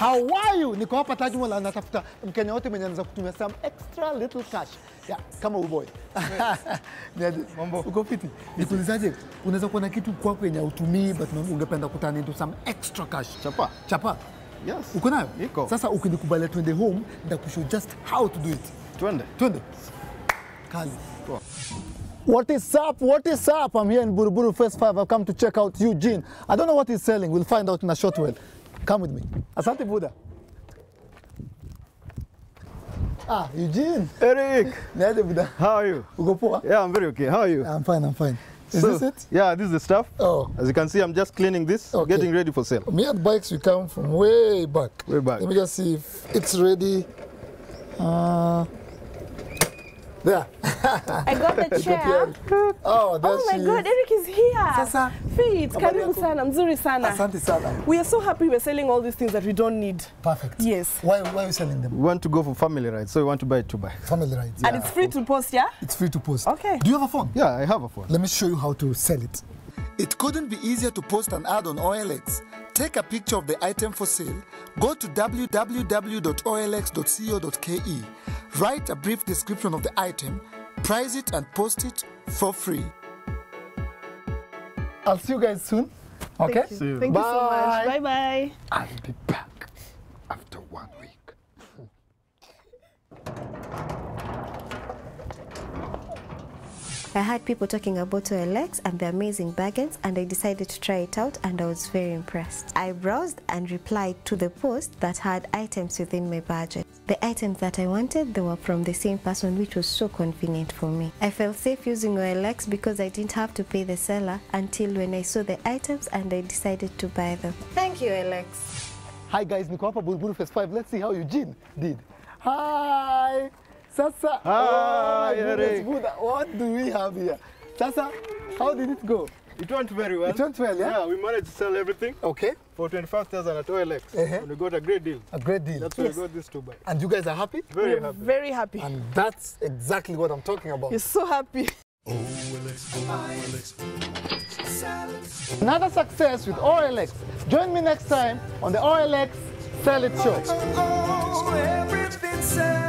How are you? Niko hapa Taj Mall natafuta Mkenya wote mwenye anaweza kutumia some extra little cash. Yeah, kama uboy. Mambo. Uko fiti? Nikuulizaje? Unaweza kuwa na kitu kwako yenye utumii but ungependa kutana into some extra cash. Chapa. Chapa. Yes. Uko nayo? Niko. Sasa ukinikubalia twende home, nitakushow just how to do it. Twende. Twende. Kali. What is up? What is up? I'm here in Buruburu Phase 5. I've come to check out Eugene. I don't know what he's selling. We'll find out in a short while. Come with me. Asante Buddha. Ah, Eugene. Eric, Niaje Buddha? how are you? Uko poa? Yeah, I'm very okay. How are you? I'm fine, I'm fine. Is So, this it? Yeah, this is the stuff. Oh. As you can see, I'm just cleaning this, Okay. getting ready for sale. Me and bikes, we come from way back. Way back. Let me just see if it's ready. Uh, there. I got the chair. Oh, there Oh my God, is. Eric is here. Sasa, Fit, habari karibu yako? sana, mzuri sana. Asante sana. We are so happy we're selling all these things that we don't need. Perfect. Yes. Why, why are you selling them? We want to go for family rides, so we want to buy two bikes. Family rides. And it's free to post, yeah? It's free to post. Okay. Do you have a phone? Yeah, I have a phone. Let me show you how to sell it. It couldn't be easier to post an ad on OLX. Take a picture of the item for sale, go to www.olx.co.ke, write a brief description of the item, price it, and post it for free. I'll see you guys soon. Okay? Thank you, Thank you so Bye. much. Bye bye. I'll be back after one week. I heard people talking about OLX and the amazing bargains, and I decided to try it out, and I was very impressed. I browsed and replied to the post that had items within my budget. The items that I wanted, they were from the same person, which was so convenient for me. I felt safe using OLX because I didn't have to pay the seller until when I saw the items and I decided to buy them. Thank you, OLX. Hi guys, niko hapa Phase 5. Let's see how Eugene did. Hi. Sasa. Hi, oh goodness, Eric. Buddha, What do we have here? Sasa, how did it go? It went very well. It went well, yeah? Yeah, we managed to sell everything Okay. for 25,000 at OLX. Uh-huh. And we got a great deal. A great deal. That's why we got these two bikes. And you guys are happy? Very We're happy. very happy. And that's exactly what I'm talking about. You're so happy. Another success with OLX. Join me next time on the OLX Sell It Show. Oh, everything sells, everything sells.